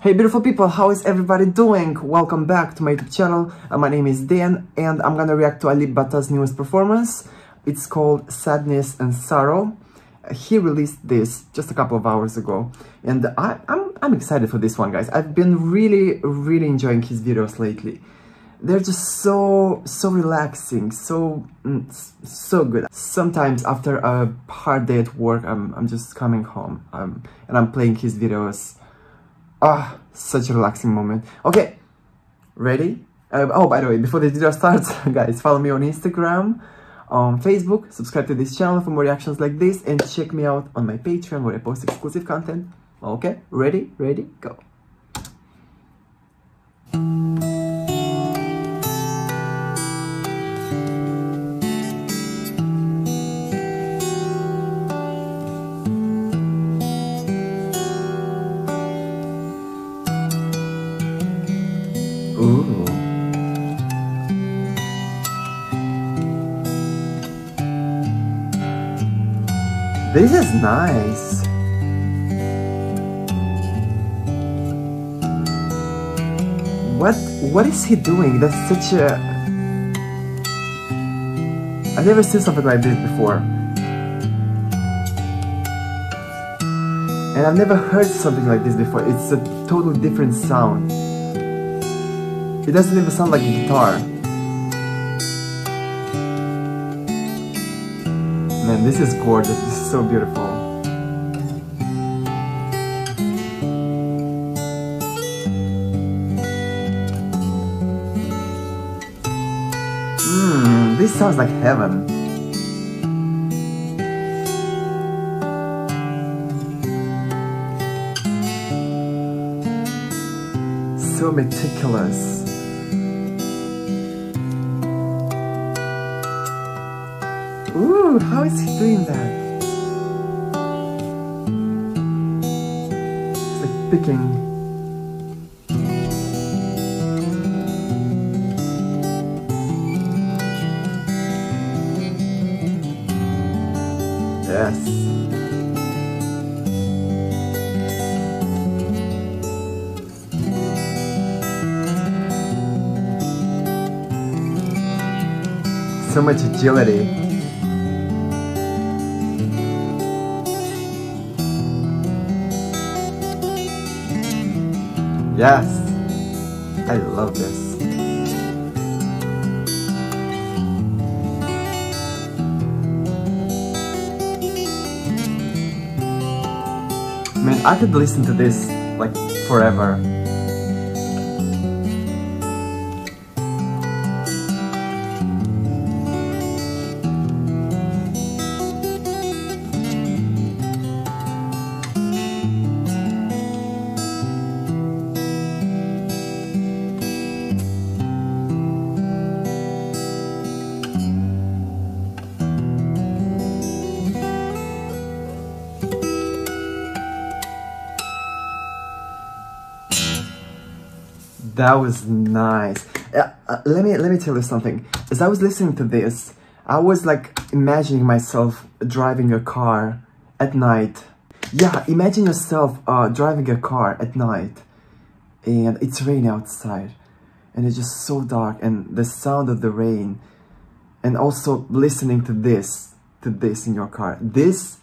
Hey beautiful people, how is everybody doing? Welcome back to my YouTube channel. Uh, my name is Dan and I'm gonna react to Alip Ba Ta's newest performance. It's called Sadness and Sorrow. Uh, he released this just a couple of hours ago and I, I'm, I'm excited for this one guys. I've been really, really enjoying his videos lately. They're just so, so relaxing, so, mm, so good. Sometimes after a hard day at work, I'm, I'm just coming home um, and I'm playing his videos Ah, such a relaxing moment. Okay, ready? Uh, oh, by the way, before the video starts, guys, follow me on Instagram, on Facebook, subscribe to this channel for more reactions like this, and check me out on my Patreon where I post exclusive content. Okay, ready, ready, go. This is nice. What what is he doing? That's such a I've never seen something like this before. And I've never heard something like this before. It's a totally different sound. It doesn't even sound like a guitar. Man, this is gorgeous. This is so beautiful. Mmm, this sounds like heaven. So meticulous. How is he doing that? It's like picking. Yes. So much agility. Yes, I love this. Man, I could listen to this like forever. That was nice. Uh, uh, let me let me tell you something. As I was listening to this, I was like imagining myself driving a car at night. Yeah, imagine yourself uh, driving a car at night, and it's raining outside, and it's just so dark, and the sound of the rain, and also listening to this, to this in your car. This,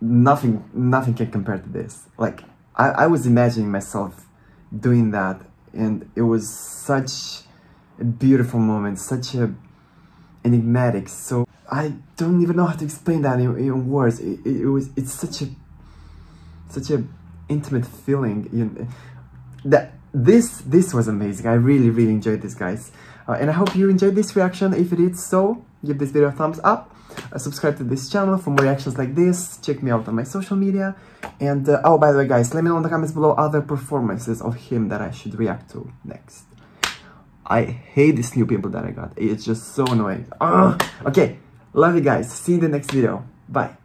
nothing, nothing can compare to this. Like I, I was imagining myself doing that. And it was such a beautiful moment such a enigmatic. So i don't even know how to explain that in, in words. It, it, it, was it's such a such a intimate feeling you know, that this this was amazing. I really really enjoyed this guys. Uh, and i hope you enjoyed this reaction. If it did so give this video a thumbs up uh, subscribe to this channel for more reactions like this. Check me out on my social media. And, uh, oh, by the way, guys, let me know in the comments below other performances of him that I should react to next. I hate this new pimple that I got. It's just so annoying. Ugh. Okay, love you guys. See you in the next video. Bye.